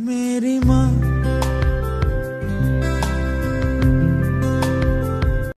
मेरी माँ